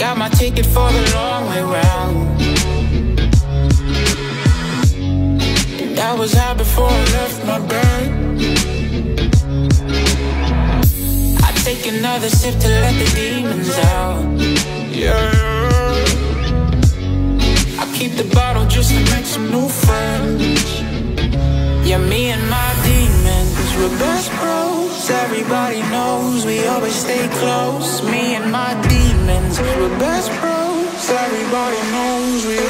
my ticket for the long way round. I was high before I left my bed. I take another sip to let the demons out. Yeah. I keep the bottle just to make some new friends. Yeah, me and my demons, we're best bros. Everybody knows we always stay close. Me and my demons, best bros. Everybody knows we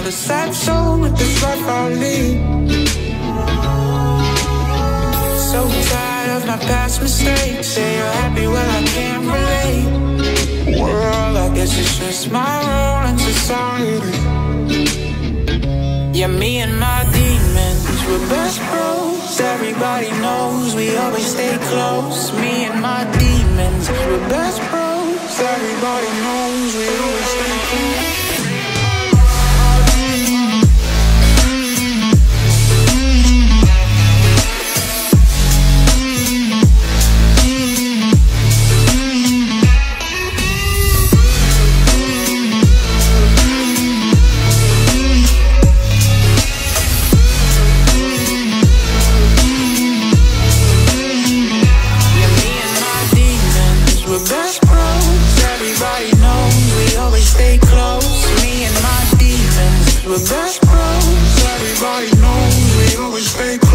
Another sad soul with this life I lead. So tired of my past mistakes. Say you're happy, well I can't relate. Well, I guess it's just my role in society. Yeah, me and my demons, we're best bros. Everybody knows we always stay close. Me and my demons, we're best bros. Everybody knows we always stay close. we're back, bros. Everybody knows we always fake.